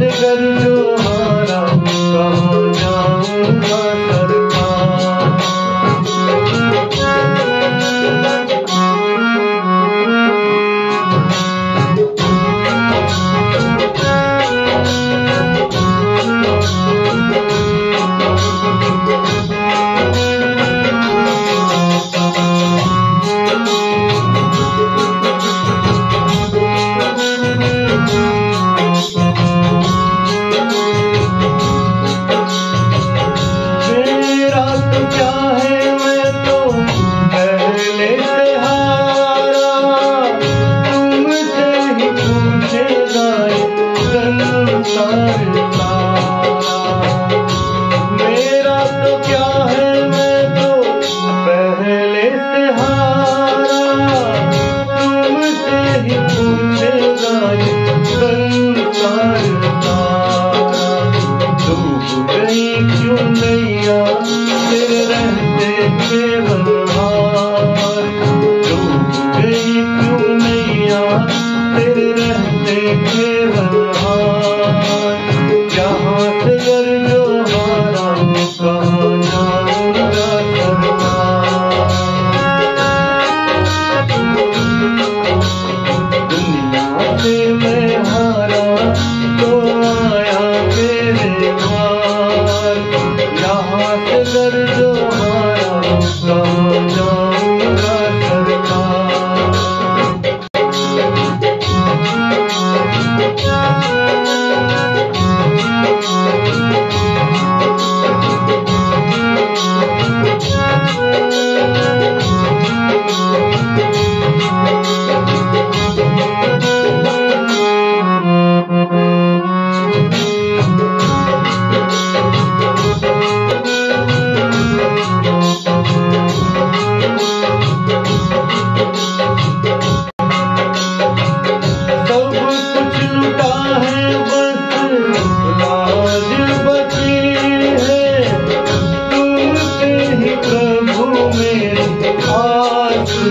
कर जो करना मेरा तो क्या है मैं तो पहले से हारा। तुमसे ही पूछेगा संसार डूब गई क्यों नैया? तेरे रहते थे से रहते केवल जहाँ से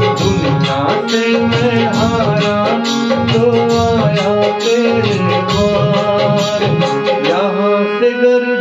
दुनिया यहाँ से डर